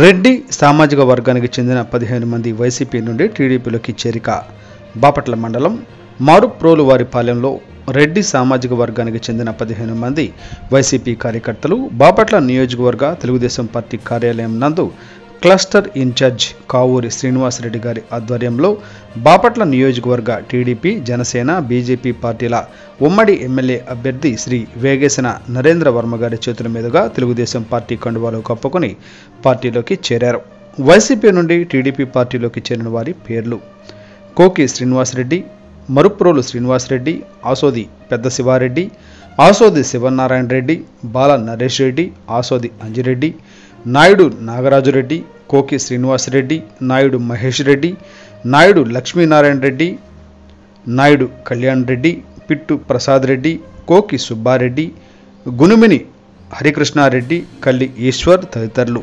రెడ్డి సామాజిక వర్గానికి చెందిన పదిహేను మంది వైసీపీ నుండి టీడీపీలోకి చేరిక. బాపట్ల మండలం మారుప్రోలు వారి పాలెంలో రెడ్డి సామాజిక వర్గానికి చెందిన పదిహేను మంది వైసీపీ కార్యకర్తలు బాపట్ల నియోజకవర్గ తెలుగుదేశం పార్టీ కార్యాలయం నందు క్లస్టర్ ఇన్ఛార్జ్ కావూరి శ్రీనివాసరెడ్డి గారి ఆధ్వర్యంలో బాపట్ల నియోజకవర్గ టీడీపీ జనసేన బీజేపీ పార్టీల ఉమ్మడి ఎమ్మెల్యే అభ్యర్థి శ్రీ వేగేసిన నరేంద్ర వర్మ గారి చేతుల మీదుగా తెలుగుదేశం పార్టీ కండువాలు కప్పుకొని పార్టీలోకి చేరారు. వైసీపీ నుండి టీడీపీ పార్టీలోకి చేరిన వారి పేర్లు కోకి శ్రీనివాసరెడ్డి మరుప్రోలు శ్రీనివాసరెడ్డి ఆసోది పెద్ద శివారెడ్డి ఆసోది శివనారాయణ రెడ్డి బాల నరేష్ రెడ్డి ఆసోది అంజిరెడ్డి నాయుడు నాగరాజురెడ్డి కోకి శ్రీనివాసరెడ్డి నాయుడు మహేష్ రెడ్డి నాయుడు లక్ష్మీనారాయణ రెడ్డి నాయుడు కళ్యాణ్ రెడ్డి పిట్టు ప్రసాద్ రెడ్డి కోకి సుబ్బారెడ్డి గునుమిని హరికృష్ణారెడ్డి కల్లి ఈశ్వర్ తదితరులు.